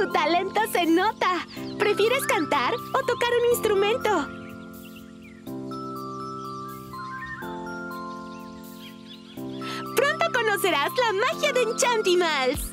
Tu talento se nota. ¿Prefieres cantar o tocar un instrumento? Pronto conocerás la magia de Enchantimals.